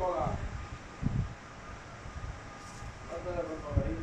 escolar. Pode levantar aí.